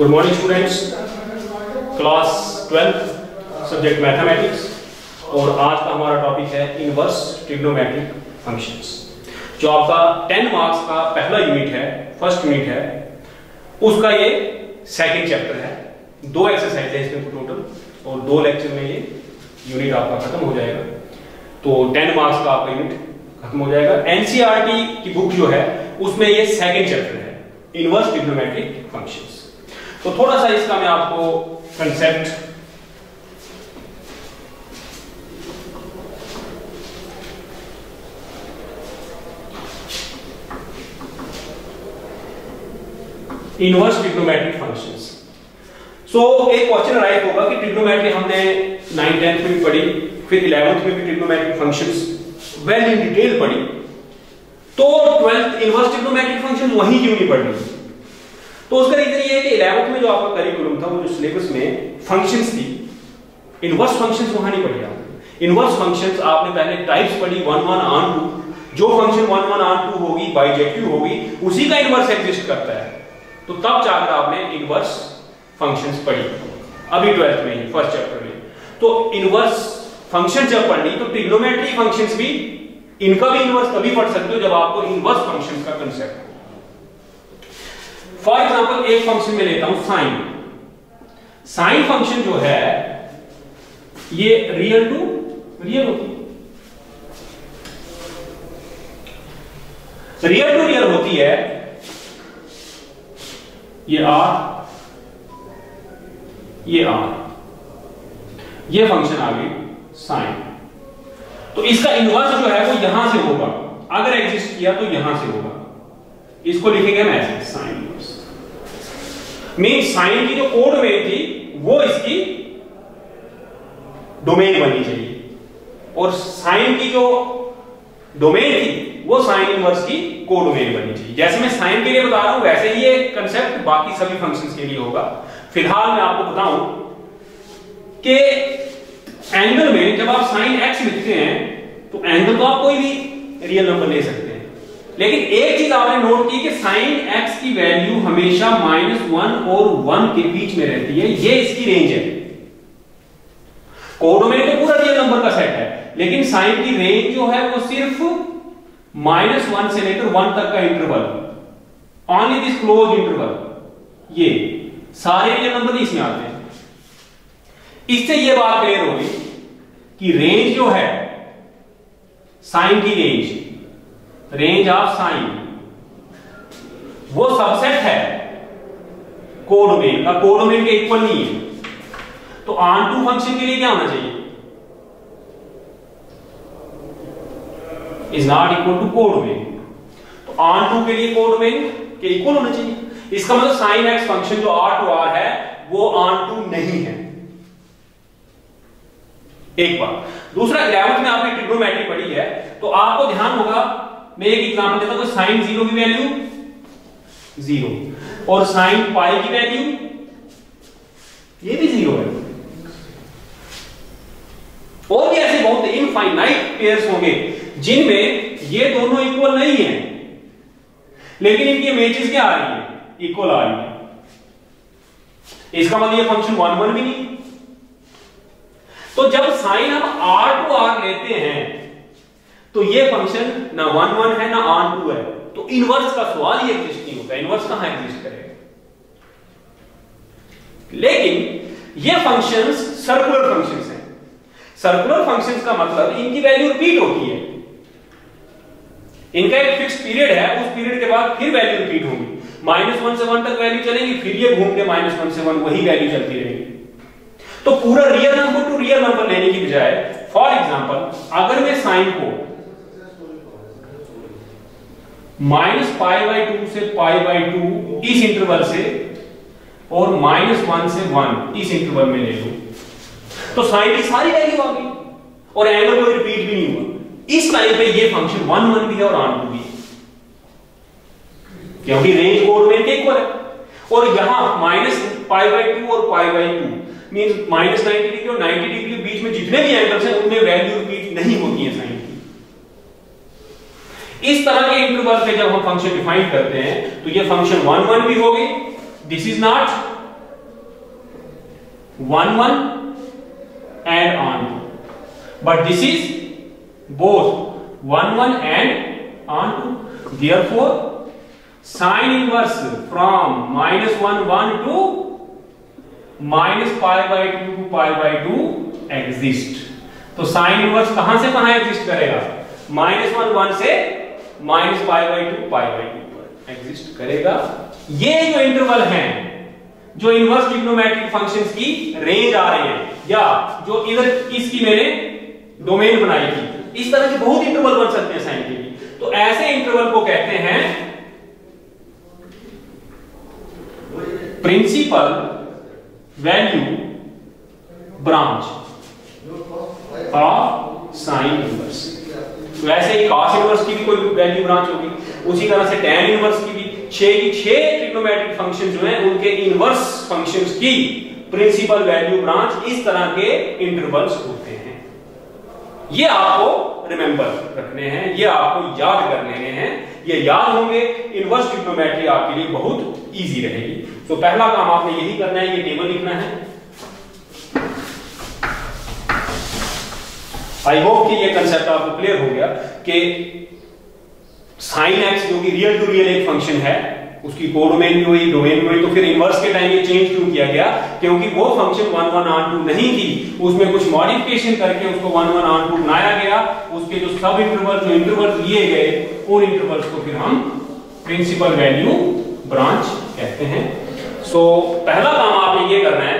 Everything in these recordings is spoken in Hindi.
Good morning students class twelfth subject mathematics और आज का हमारा टॉपिक है इनवर्स ट्रिग्नोमेट्रिक फ़ंक्शंस जो आपका 10 मार्क्स का पहला यूनिट है फ़र्स्ट यूनिट है, उसका ये सेकंड चैप्टर है. दो एक्सरसाइज है इसमें टोटल और दो लेक्चर में ये यूनिट आपका खत्म हो जाएगा. तो 10 मार्क्स का आपका यूनिट खत्म हो जाएगा. एनसीईआरटी e की बुक जो है, उसमें ये सेकंड चैप्टर है. इनवर्स ट्रिग्नोमेट्रिक फ़ंक्शंस तो थोड़ा सा इसका मैं आपको concept inverse trigonometric functions so एक क्वेश्चन राइट होगा कि ट्रिग्नोमेट्री हमने 9 10th में भी पढ़ी, फिर 11th में भी trigonometric functions well in detail पढ़ी। तो 12th इनवर्स ट्रिग्नोमेट्रिक फ़ंक्शन वहीं क्यों नहीं पढ़नी? तो उसका रीजन ये है कि 11th में जो आपका करिकुलम था, वो जो सिलेबस में फ़ंक्शंस थी इनवर्स फ़ंक्शंस वहाँ नहीं पढ़ी आपने। इनवर्स फ़ंक्शंस आपने पहले टाइप्स पढ़ी 1 1 ऑन 2 जो फ़ंक्शन 1 1 ऑन 2 होगी बाइजेक्टिव होगी, उसी का इनवर्स एग्जिस्ट करता है। तो तब जाकर आपने इनवर्स फ़ंक्शंस पढ़ी। अभी ट्वेल्थ में फ़र्स्ट चैप्टर में। तो इनवर्स फ़ंक्शन जब पढ़नी तो ट्रिग्नोमेट्री फ़ंक्शंस भी, इनका भी इनवर्स तभी पढ़ सकते हो जब आपको इनवर्स फ़ंक्शन का कंसेप्ट हो। फॉर एग्ज़ाम्पल एक फ़ंक्शन में लेता हूँ साइन साइन फ़ंक्शन जो है, ये रियल टू रियल होती है. रियल टू रियल होती है, ये आर ये आर ये फ़ंक्शन आ गई साइन तो इसका इन्वर्स जो है, वो यहाँ से होगा. अगर एग्जिस्ट किया तो यहाँ से होगा. इसको लिखेंगे हम ऐसे साइन मीन साइन की जो कोड में थी, वो इसकी डोमेन बननी चाहिए और साइन की जो डोमेन थी, वो साइन इनवर्स की कोडोमेन बननी चाहिए जैसे मैं साइन के लिए बता रहा हूँ, वैसे ही ये कंसेप्ट बाकी सभी फ़ंक्शंस के लिए होगा। फ़िलहाल मैं आपको बताऊँ कि एंगल में जब आप साइन एक्स लिखते हैं तो एंगल तो आप कोई भी रियल नंबर ले सकते हैं। लेकिन एक चीज़ आपने नोट की कि साइन एक्स की वैल्यू हमेशा माइनस वन और वन के बीच में रहती है, ये इसकी रेंज है। कोडोमेन तो पूरा रियल नंबर का सेट है, लेकिन साइन की रेंज जो है वो सिर्फ़ माइनस वन से लेकर वन तक का interval only this close interval ये। सारे रियल नंबर इसमें आते हैं। इससे ये बात क्लियर होगी कि रेंज जो है साइन की रेंज रेंज ऑफ़ साइन वो सबसेट है। कोडोमेन का कोडोमेन के इक्वल नहीं है। तो ऑन टू फ़ंक्शन के लिए क्या होना चाहिए? Is not equal to codomain तो ऑन टू के लिए कोडोमेन के इक्वल होना चाहिए। इसका मतलब साइन एक्स फ़ंक्शन जो आर टू आर है, वो ऑन टू नहीं है। एक बार दूसरा ग्रामर में आपने ट्रिग्नोमेट्री पढ़ी है तो आपको ध्यान होगा मैं एक एग्जांपल देता हूँ साइन ज़ीरो की वैल्यू ज़ीरो और साइन पाई की वैल्यू ये भी ज़ीरो है। और भी ऐसे बहुत इनफाइनाइट पेयर्स होंगे, जिनमें ये दोनों इक्वल नहीं है, लेकिन इनकी इमेजेस क्या आ रही है? इक्वल आ रही है। इसका मतलब ये फ़ंक्शन वन वन भी नहीं। तो जब साइन हम आर टू आर लेते हैं तो ये फ़ंक्शन ना वन वन है, ना आर टू है। तो इनवर्स का सवाल ही एग्जिस्ट नहीं होता। इनवर्स कहाँ एग्जिस्ट करेगा? लेकिन ये फ़ंक्शंस सर्कुलर फ़ंक्शंस हैं। सर्कुलर फ़ंक्शंस का मतलब इनकी वैल्यू रिपीट होती है। इनका एक फिक्स पीरियड है, उस पीरियड के बाद फिर वैल्यू रिपीट होगी। माइनस वन से वन तक वैल्यू चलेगी, फिर ये घूम के माइनस वन से वन वही वैल्यू चलती रहेगी। तो पूरा real number to real number लेने की बजाय फॉर एग्ज़ाम्पल अगर मैं साइन को माइनस पाई बाई टू से पाई बाई टू इस इंटरवल से और माइनस वन से वन इस इंटरवल में ले लू। तो साइन की सारी वैल्यू आ गई और एंगल कोई रिपीट भी नहीं हुआ। इस लाइन पे ये फ़ंक्शन वन वन भी है और आन टू भी क्योंकि रेंज कोड में इक्वल है। और यहाँ माइनस पाई बाई टू और pi by two mean minus ninety degree और नाइनटी डिग्री बीच में जितने भी एंगल्स हैं, उनमें वैल्यू रिपीट नहीं होती है साइन। इस तरह के इंटरवल पे जब हम फ़ंक्शन डिफाइन करते हैं तो ये फ़ंक्शन वन वन भी होगी this is not 1 1 and on. 2 but this is one 1 1 and on 2 therefore, sine inverse from minus 1 1 to minus pi by 2 to pi by 2 exist. तो साइन इनवर्स कहाँ से कहाँ एग्जिस्ट करेगा? माइनस वन वन से minus pi by two pi by two पर एग्जिस्ट करेगा। ये जो इंटरवल है, जो इनवर्स ट्रिग्नोमेट्रिक फ़ंक्शंस की रेंज आ रही है, या जो इधर इसकी मैंने डोमेन बनाई थी, इस तरह के बहुत इंटरवल बन सकते हैं साइन के लिए तो ऐसे इंटरवल को कहते हैं principal value branch of sine inverse ऐसे ही कॉस इनवर्स की भी कोई वैल्यू ब्रांच होगी। उसी तरह से टेन इनवर्स की भी छह की छह ट्रिग्नोमेट्रिक फ़ंक्शन जो है, उनके इनवर्स फ़ंक्शंस की प्रिंसिपल वैल्यू ब्रांच इस तरह के इंटरवल्स होते हैं। ये आपको रिमेंबर रखने हैं, ये आपको याद कर लेने हैं। ये याद होंगे इनवर्स ट्रिग्नोमेट्री आपके लिए बहुत इजी रहेगी। तो पहला काम आपने यही करना है, ये टेबल लिखना है। आई होप कि ये कंसेप्ट आपको क्लियर हो गया कि साइन एक्स जो कि रियल टू रियल एक फ़ंक्शन है उसकी कोडोमेन भी हुई डोमेन भी हुई तो फिर इनवर्स के टाइम ये चेंज क्यों किया गया? क्योंकि वो function one one onto नहीं थी। उसमें कुछ मॉडिफिकेशन करके उसको वन वन आन टू बनाया गया। उसके जो सब इंटरवल जो इंटरवल लिए गए उन इंटरवल्स को फिर हम प्रिंसिपल वैल्यू ब्रांच कहते हैं। सो so, पहला काम आपने ये करना है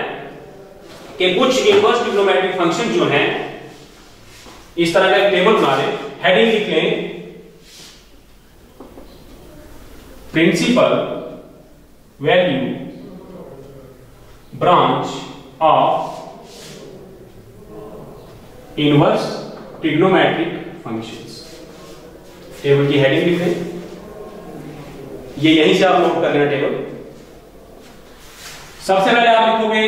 कि कुछ इनवर्स ट्रिग्नोमेट्रिक फ़ंक्शन जो हैं इस तरह का एक टेबल बना लें हेडिंग लिख लें। Principal value branch of inverse trigonometric functions table की हेडिंग लिख लें। ये यहीं से आप नोट कर लेना टेबल सबसे पहले आप लिखोगे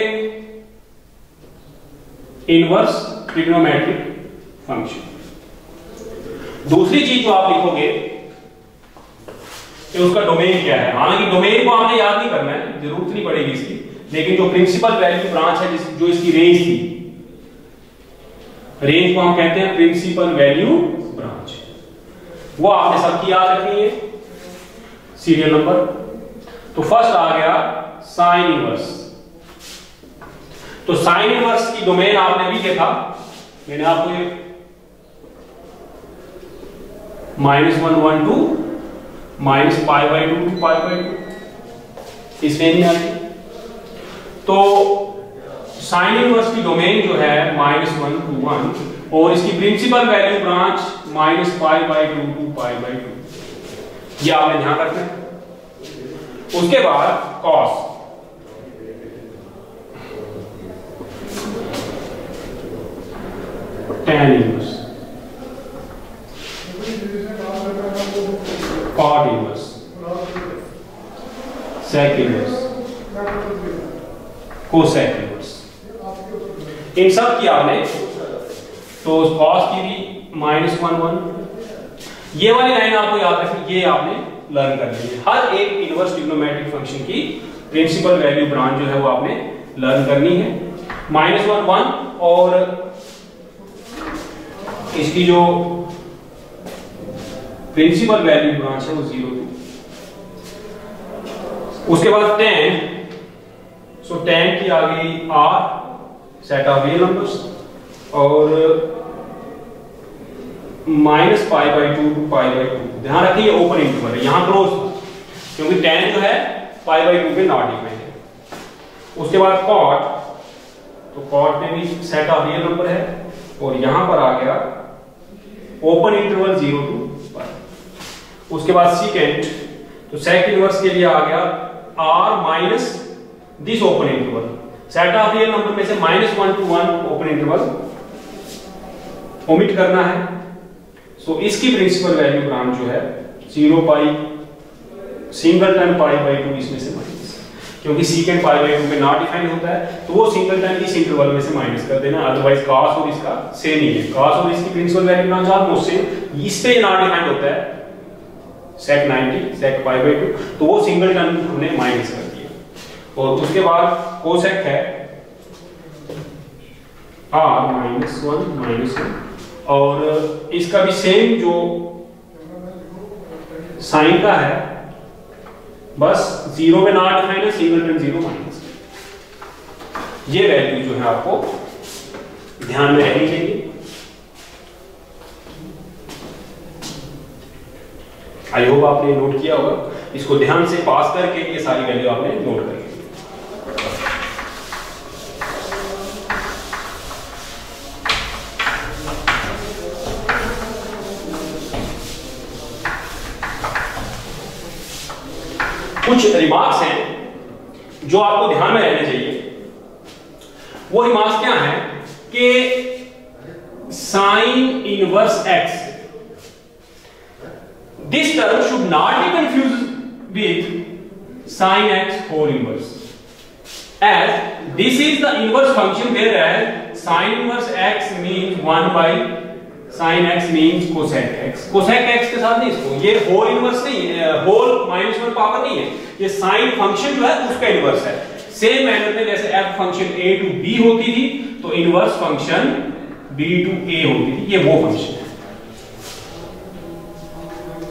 इनवर्स ट्रिग्नोमेट्रिक फ़ंक्शन दूसरी चीज़ जो आप लिखोगे कि उसका डोमेन क्या है? हालाँकि डोमेन को आपने याद नहीं करना है, ज़रूरत नहीं पड़ेगी इसकी, लेकिन जो प्रिंसिपल वैल्यू ब्रांच है, जिस जो इसकी रेंज थी रेंज को हम कहते हैं प्रिंसिपल वैल्यू ब्रांच वो आपने सबकी याद रखनी है सीरियल नंबर तो फ़र्स्ट आ गया साइन इनवर्स तो साइन इनवर्स की डोमेन आपने भी देखा, मैंने आपको minus one one to, minus pi by two to pi by two. इस में आती। तो साइन इनवर्स की डोमेन जो है माइनस वन टू वन, और इसकी principal value branch minus pi by two to pi by two. ये आपने ध्यान रखना है। उसके बाद cos tan inverse cot inverse sec inverse cosec inverse इन सब की आपने तो cos की भी माइनस वन वन ये वाली लाइन आपको याद रखनी, ये आपने लर्न कर ली है। हर एक इनवर्स ट्रिग्नोमेट्रिक फ़ंक्शन की प्रिंसिपल वैल्यू ब्रांच जो है वो आपने लर्न करनी है। माइनस वन वन और इसकी जो प्रिंसिपल वैल्यू ब्रांच है वो ज़ीरो टू उसके बाद टेन सो टेन की आ गई R set of real numbers और minus pi by two to pi by two ध्यान रखिए ओपन इंटरवल है, यहाँ क्लोज क्योंकि टेन जो है पाई बाई टू पे नॉट इक्वल है। उसके बाद कॉट तो कॉट में भी सेट ऑफ़ रियल नंबर है, और यहाँ पर आ गया ओपन इंटरवल ज़ीरो टू उसके बाद सीकेंट तो सेक इनवर्स के लिए आ गया R minus this open interval set of real number में से minus one to one open interval omit करना है। सो so, इसकी प्रिंसिपल वैल्यू ब्रांच जो है zero pi singleton pi by two इसमें से माइनस क्योंकि सीकेंड पाई बाई टू पे नॉट डिफाइन होता है तो वो सिंगल टन इस इंटरवल में से माइनस कर देना अदरवाइज़ कॉस और इसका सेम ही है। कॉस और इसकी principal value branch almost same इस पे नॉट डिफाइंड होता है। सेक 90 सेक पाई बाई टू तो वो सिंगल टर्म हमने माइनस कर दिया। और उसके बाद कोसेक है। R minus one minus one और इसका भी सेम जो साइन का है, बस ज़ीरो में ना डिफाइन है सिंगल टन ज़ीरो माइनस ये वैल्यू जो है आपको ध्यान में रहनी चाहिए। आई होप आपने नोट किया होगा। इसको ध्यान से पास करके ये सारी वैल्यू आपने नोट करी। कुछ रिमार्क्स हैं जो आपको ध्यान में रहने चाहिए। वो रिमार्क्स क्या है कि sine inverse x this term should not be confuse with sine x whole inverse as this is the inverse function whereas sin inverse x means 1 by sin x means cosec x. Cosec x के साथ नहीं, इसको ये होल इनवर्स नहीं होल माइनस वन पावर नहीं है। ये साइन फ़ंक्शन जो है, उसका इनवर्स है। सेम मैनर में जैसे f function a to b होती थी तो inverse function b to a होती थी। ये वो फ़ंक्शन है।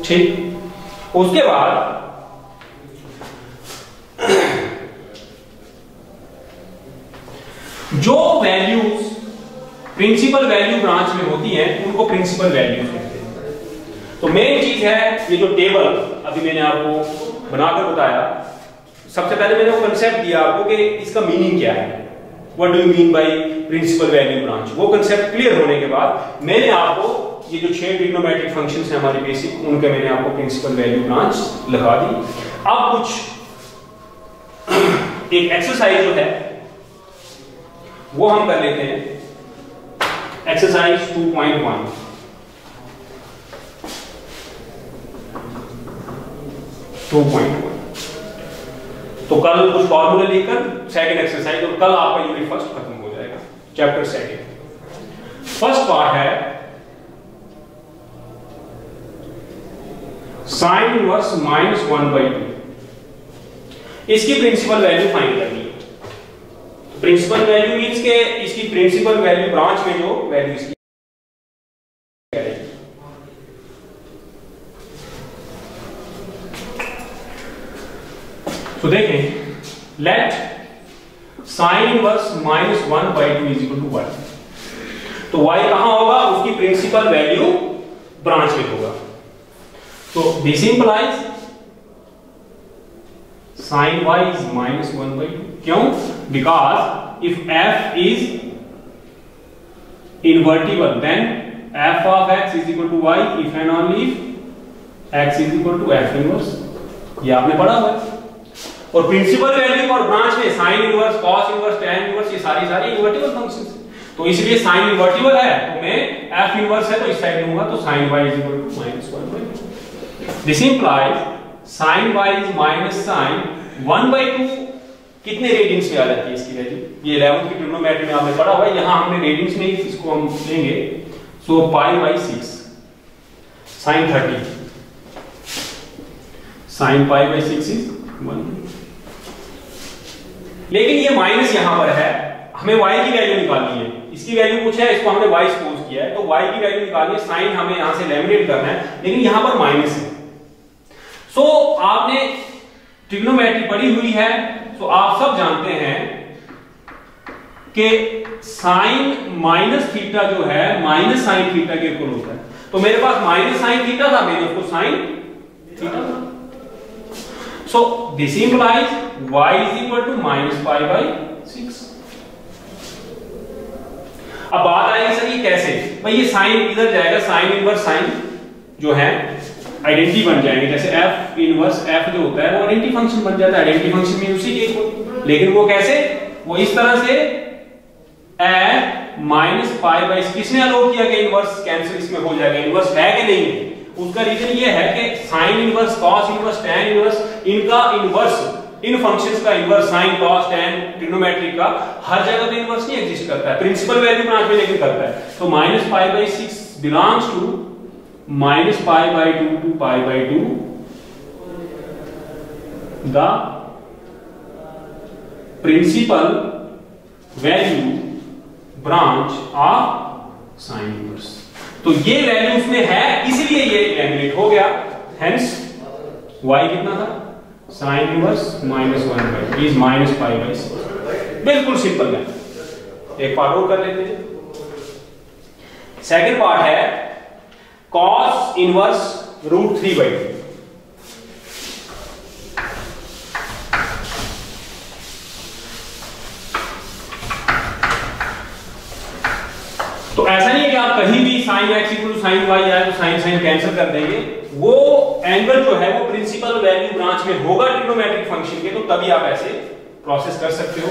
ठीक। उसके बाद जो वैल्यूज़ प्रिंसिपल वैल्यू ब्रांच में होती हैं, उनको प्रिंसिपल वैल्यूज़ कहते हैं। तो मेन चीज़ है ये जो टेबल अभी मैंने आपको बनाकर बताया। सबसे पहले मैंने वो कंसेप्ट दिया आपको कि इसका मीनिंग क्या है। What do you mean by principal value branch वो कंसेप्ट क्लियर होने के बाद मैंने आपको ये जो छह ट्रिग्नोमेट्रिक फ़ंक्शंस हैं हमारे बेसिक उनके मैंने आपको प्रिंसिपल वैल्यू ब्रांच लगा दी। अब कुछ एक एक्सरसाइज जो है, वो हम कर लेते हैं। एक्सरसाइज 2.1 2.1 तो कल कुछ फॉर्मूले लेकर सेकंड एक्सरसाइज और कल आपका यूनिट फ़र्स्ट खत्म हो जाएगा चैप्टर सेकंड फ़र्स्ट पार्ट है sine inverse minus one by two. इसकी प्रिंसिपल वैल्यू फाइंड करनी है। प्रिंसिपल वैल्यू मींस के इसकी प्रिंसिपल वैल्यू ब्रांच में जो वैल्यू इसकी तो देखें let sine inverse minus one by two is equal to one. तो y कहाँ होगा? उसकी प्रिंसिपल वैल्यू ब्रांच में होगा। तो this implies sine y is minus one by two क्यों? Because if f is invertible, then f of x is equal to y, if and only if x is equal to f inverse. ये आपने पढ़ा हुआ और प्रिंसिपल वैल्यू और ब्रांच में sine inverse cos inverse tan inverse ये सारी सारी इन्वर्टिबल फ़ंक्शंस तो इसलिए साइन इन्वर्टिबल है तो मैं f इनवर्स है तो इस साइड में लूँगा तो sin y is equal to minus 1 by this implies sin y is minus sin 1 by 2 कितने रेडियंस में आ जाती है इसकी वैल्यू ये 11th की ट्रिग्नोमेट्री में आपने पढ़ा हुआ है, यहाँ हमने रेडियंस में इसको हम लेंगे। So pi by six sine thirty sine pi by six is one लेकिन ये माइनस यहाँ पर है, हमें y की वैल्यू निकालनी है। इसकी वैल्यू पूछा है, इसको हमने y सपोज़ किया है तो y की वैल्यू निकालनी है साइन हमें यहाँ से लेमिनेट करना है, लेकिन यहाँ पर माइनस है। सो so, आपने ट्रिग्नोमेट्री पढ़ी हुई है तो so, आप सब जानते हैं कि साइन माइनस थीटा जो है माइनस साइन थीटा के इक्वल होता है। तो मेरे पास माइनस साइन थीटा था मैंने उसको साइन थीटा था। So this implies y is equal to minus five by 6 अब बात आएगी सर ये कैसे? भाई ये साइन इधर जाएगा? साइन इनवर्स साइन जो है आइडेंटिटी बन जाएँगे। जैसे f इनवर्स f जो होता है, वो आइडेंटिटी फ़ंक्शन बन जाता है। आइडेंटिटी फ़ंक्शन में उसी के लेकिन वो कैसे? वो इस तरह से माइनस पाई बाई किसने अलोक किया कि इनवर्स कैंसिल इसमें हो जाएगा? इनवर्स है कि नहीं? है उसका रीजन ये है कि sine inverse cos inverse tan inverse इनका इनवर्स इन फ़ंक्शंस का inverse sine cos tan trigonometry का हर जगह पे इनवर्स नहीं एग्जिस्ट करता है। प्रिंसिपल वैल्यू ब्रांच में लेकिन करता है। तो minus pi by six belongs to minus pi by two to pi by two the principal value branch of sine inverse तो ये वैल्यू उसमें है, इसलिए ये एलिमिनेट हो गया. हेंस y कितना था? Sine inverse minus one by is minus pi by बिल्कुल सिंपल है. एक पार्ट और कर लेते हैं. सेकंड पार्ट है cos inverse root three by two तो ऐसा नहीं है कि आप कहीं भी sine x equal to sine y आए तो साइन साइन कैंसिल कर देंगे। वो एंगल जो है, वो प्रिंसिपल वैल्यू ब्रांच में होगा ट्रिग्नोमेट्रिक फ़ंक्शन के तो तभी आप ऐसे प्रोसेस कर सकते हो।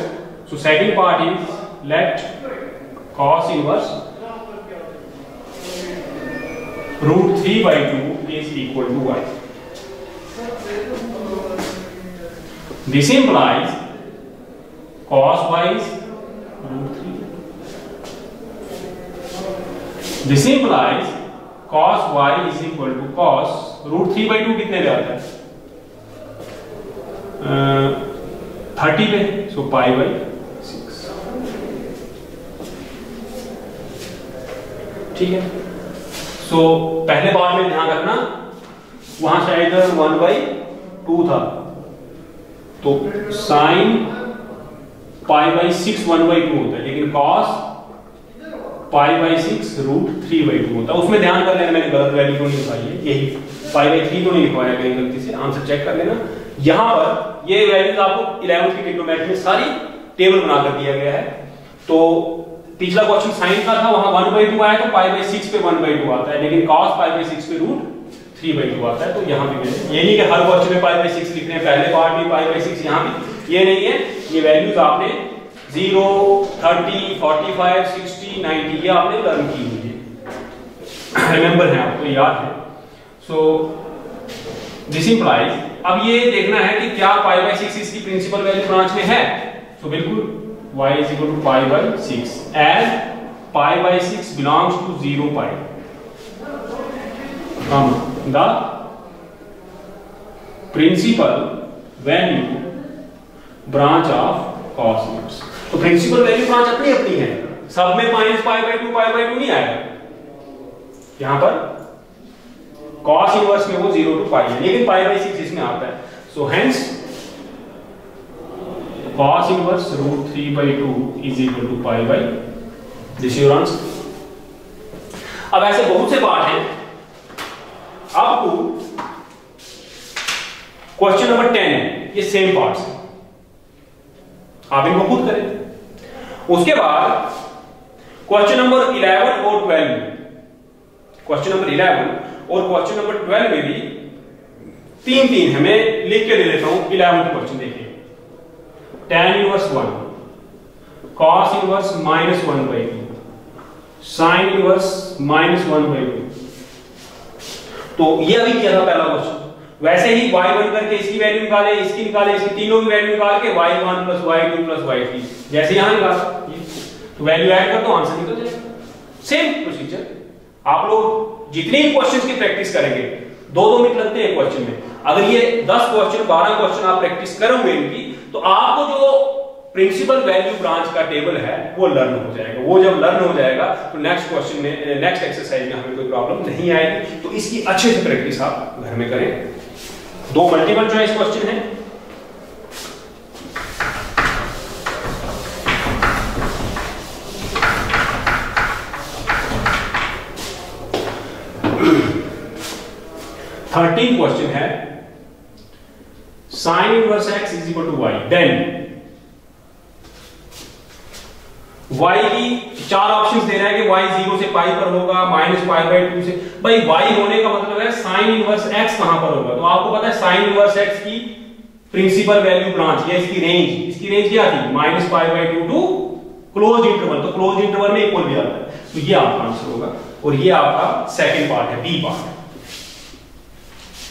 So second part is let cos inverse root three by two is equal to y this implies cos y is root 3 this implies cos y is equal to cos root three by two कितने पे आता है? थर्टी पे सो पाई बाई सिक्स ठीक है? सो so, पहले बार में ध्यान रखना वहाँ शायद वन बाई टू था। तो sine pi by six one by two होता है लेकिन cos pi by six root three by two होता है। उसमें ध्यान कर लेना मैंने गलत वैल्यू तो नहीं लिखवाई है यही पाई बाई थ्री तो नहीं लिखवाया कहीं गलती से। आंसर चेक कर लेना। यहाँ पर ये वैल्यूज़ आपको इलेवंथ की ट्रिग्नोमेट्री में सारी टेबल बनाकर दिया गया है। तो पिछला क्वेश्चन साइन का था, वहाँ वन बाई टू आया तो पाई बाई सिक्स पे वन बाई टू आता है, लेकिन कॉस पाई बाई सिक्स पे रूट थ्री बाई टू आता है तो यहाँ पे ये नहीं कि हर क्वेश्चन में पाई बाई सिक्स लिख रहे हैं, पहले पार्ट में पाई बाई सिक्स, यहाँ भी ये नहीं है, ये वैल्यूज़ आपने zero thirty forty five sixty ninety ये आपने लर्न की हुई है। रिमेंबर है आपको याद है। सो दिस इंप्लाइज अब ये देखना है कि क्या पाई बाई सिक्स इसकी प्रिंसिपल वैल्यू ब्रांच में है? तो बिल्कुल। Y is equal to pi by 6 and pi by 6 belongs to 0 pi. From the principal value branch of cos inverse तो प्रिंसिपल वैल्यू ब्रांच अपनी अपनी है। सब में minus pi by two pi by two नहीं आएगा यहाँ पर कॉस इनवर्स में वो ज़ीरो टू पाई है। लेकिन पाई बाई सिक्स इसमें आता है। So hence cos inverse root three by two is equal to pi by this your answer अब ऐसे बहुत से पार्ट हैं। टू क्वेश्चन नंबर टेन ये सेम पार्ट्स हैं। आप इनको खुद करें। उसके बाद क्वेश्चन नंबर इलेवन और ट्वेल्व में क्वेश्चन नंबर इलेवन और क्वेश्चन नंबर ट्वेल्व में भी तीन तीन है मैं लिख के दे देता हूँ। इलेवन क्वेश्चन देखिए। Tan inverse one cos inverse minus one by two sine inverse minus one by two तो ये अभी किया था पहला क्वेश्चन वैसे ही y वन करके इसकी वैल्यू निकाले, इसकी निकाले, इसकी तीनों की वैल्यू निकाल के y one plus y two plus y three जैसे यहाँ निकाल तो वैल्यू ऐड कर दो आंसर निकल जाएगा। सेम प्रोसीजर आप लोग जितने भी क्वेश्चंस की प्रैक्टिस करेंगे दो दो मिनट लगते हैं क्वेश्चन में। अगर ये दस क्वेश्चन बारह क्वेश्चन आप प्रैक्टिस करोगे इनकी तो आपको जो प्रिंसिपल वैल्यू ब्रांच का टेबल है, वो लर्न हो जाएगा। वो जब लर्न हो जाएगा तो नेक्स्ट क्वेश्चन में नेक्स्ट एक्सरसाइज में हमें कोई प्रॉब्लम नहीं आएगी। तो इसकी अच्छे से प्रैक्टिस आप घर में करें। दो मल्टीपल चॉइस क्वेश्चन है। थर्टीन क्वेश्चन है। Sine inverse x is equal to y then y की चार ऑप्शंस दे रहा है कि y ज़ीरो से पाई पर होगा माइनस पाई बाई टू से। भाई, y होने का मतलब है साइन इनवर्स x कहाँ पर होगा? तो आपको पता है साइन इनवर्स x की प्रिंसिपल वैल्यू ब्रांच या इसकी रेंज इसकी रेंज क्या थी? Minus pi by two to closed interval तो क्लोज इंटरवल में इक्वल भी आता है। तो ये आपका आंसर होगा और ये आपका सेकेंड पार्ट है बी पार्ट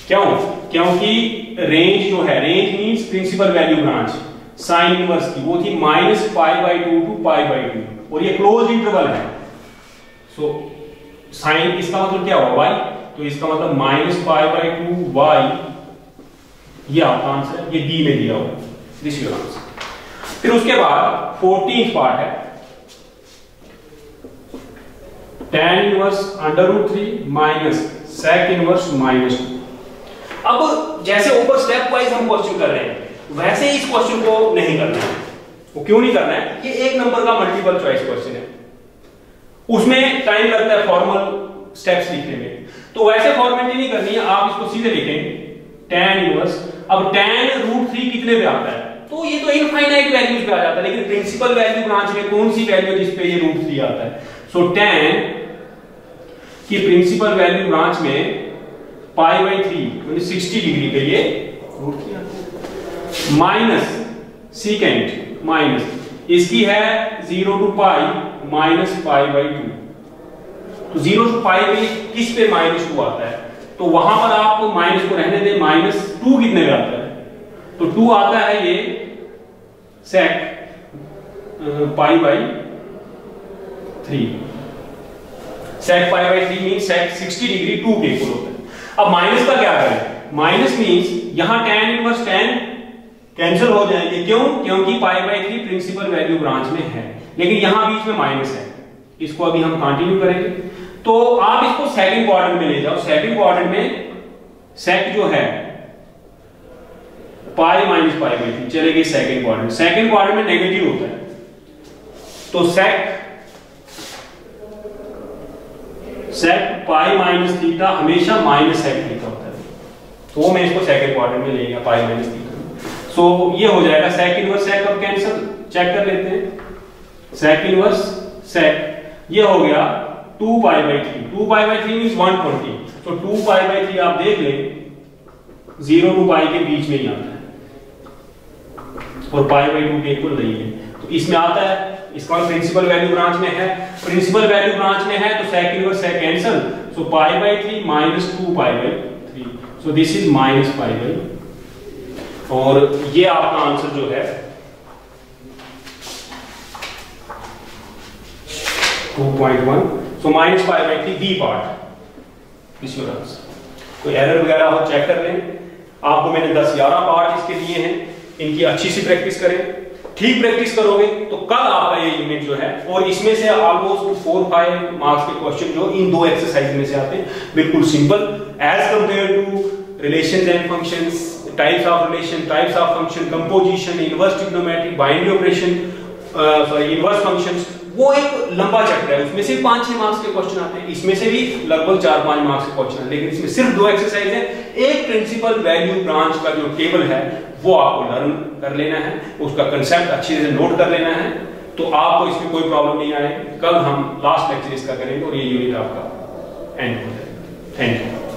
क्यों क्योंकि रेंज जो है range means principal value branch sine inverse की वो थी minus pi by two to pi by two और ये क्लोज इंटरवल है। सो so, साइन इसका मतलब क्या हुआ? वाई तो इसका मतलब minus pi by two y ये आपका आंसर ये बी में दिया हुआ दिस योर आंसर फिर उसके बाद फोर्टीन पार्ट है। Tan inverse under root three minus sec inverse minus two अब जैसे ऊपर स्टेप वाइज हम क्वेश्चन कर रहे हैं वैसे इस क्वेश्चन को नहीं करना है। वो क्यों नहीं करना है? ये एक नंबर का मल्टीपल चॉइस क्वेश्चन है। उसमें टाइम लगता है फॉर्मल स्टेप्स लिखने में। तो वैसे फॉर्मेलिटी नहीं करनी है आप इसको सीधे लिखें। टेन इनवर्स अब टेन रूट थ्री कितने पे आता है? तो ये तो इनफाइनाइट वैल्यूज़ पे आ जाता है लेकिन प्रिंसिपल वैल्यू ब्रांच में कौन सी वैल्यू जिस पे ये रूट थ्री आता है? सो so, टेन की प्रिंसिपल वैल्यू ब्रांच में pi by three sixty degree पे ये माइनस सीकेंड माइनस, इसकी है zero to pi, minus pi by two. तो ज़ीरो टू पाई में किस पे माइनस टू आता है? तो वहाँ पर आप माइनस को रहने दें, माइनस टू कितने में आता है? तो टू आता है ये sec pi by three. Sec pi by three mean sec sixty degree two के इक्वल होता है। अब माइनस का क्या करें? माइनस मीन्स यहाँ टेन इनवर्स टेन कैंसिल हो जाएँगे। क्यों? क्योंकि pi by three principal value branch में है। लेकिन यहाँ बीच में माइनस है। इसको अभी हम कंटिन्यू करेंगे। तो आप इसको सेकंड क्वाड्रेंट में ले जाओ। सेकंड क्वाड्रेंट में सेक जो है pi minus pi by three चलेगी सेकंड क्वाड्रेंट सेकंड क्वाड्रेंट में नेगेटिव होता है। तो sec sec pi minus theta हमेशा माइनस सेक थीटा होता है। तो मैं इसको सेकंड क्वाड्रेंट में ले गया पाई माइनस थीटा सो ये हो जाएगा सेक इनवर्स सेक अब कैंसिल चेक कर लेते हैं। सेक इनवर्स सेक ये हो गया two pi by three two pi by three mean one twenty तो टू पाई बाई थ्री आप देख लें ज़ीरो टू पाई के बीच में ही आता है। और पाई बाई टू के इक्वल नहीं है। तो इसमें आता है इसका प्रिंसिपल वैल्यू ब्रांच में है। प्रिंसिपल वैल्यू ब्रांच में है तो sec inverse sec cancel so pi by three minus two pi by three so this is minus pi by और ये आपका आंसर जो है 2.1 so, minus pi by 3 b part. Is your answer. कोई एरर वगैरह हो चेक कर लें। आपको मैंने 10 11 पार्ट इसके लिए हैं। इनकी अच्छी सी प्रैक्टिस करें। ठीक प्रैक्टिस करोगे तो कल आपका ये यूनिट जो है, और इसमें से ऑलमोस्ट फोर फाइव मार्क्स के क्वेश्चन जो इन दो एक्सरसाइज में से आते हैं। बिल्कुल simple as compare to relations and functions types of relation types of function composition inverse trigonometry binary operation sorry inverse functions वो एक लंबा चैप्टर है। उसमें सिर्फ़ पाँच, छह मार्क्स के क्वेश्चन आते हैं। इसमें से भी लगभग चार, पाँच मार्क्स के क्वेश्चन लेकिन इसमें सिर्फ़ दो एक्सरसाइज है। एक प्रिंसिपल वैल्यू ब्रांच का जो टेबल है वो आपको लर्न कर लेना है, उसका कंसेप्ट अच्छे से नोट कर लेना है तो आपको इसमें कोई प्रॉब्लम नहीं आएगी। कल हम लास्ट लेक्चर इसका करेंगे और ये यूनिट आपका एंड हो जाएगा। Thank you